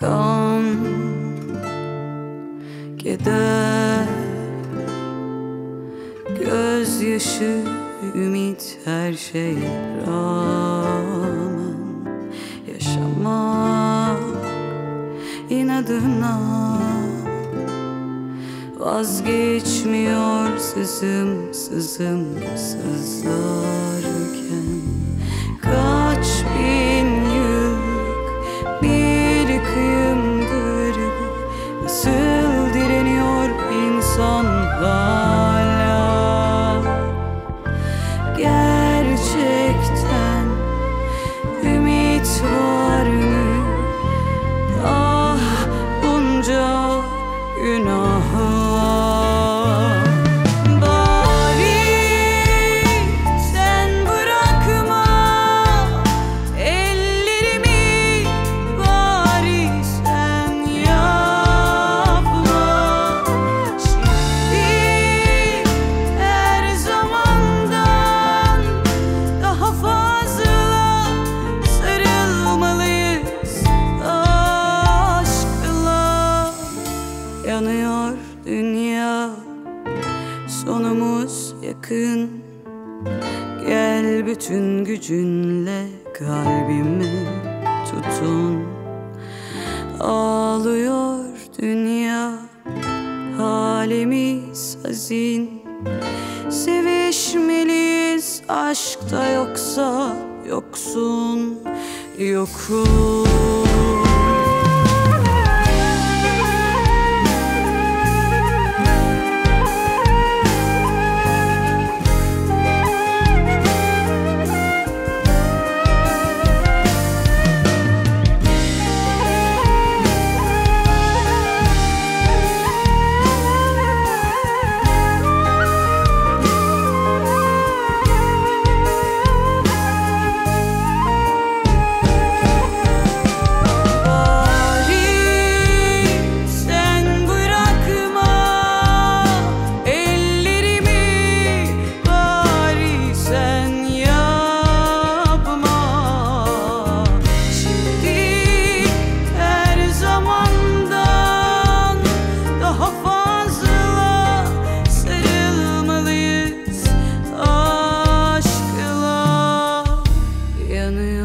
kan Keder. Gözyaşı Ümit her şeye rağmen Yaşamak inadına Vazgeçmiyor sızım sızım sızlar. Yeah. Yanıyor dünya. Sonumuz yakın. Gel bütün gücünle kalbimi tutun. Ağlıyor dünya. Halimiz hazin. Sevişmeliyiz aşkta yoksa yoksun. Yokuz canım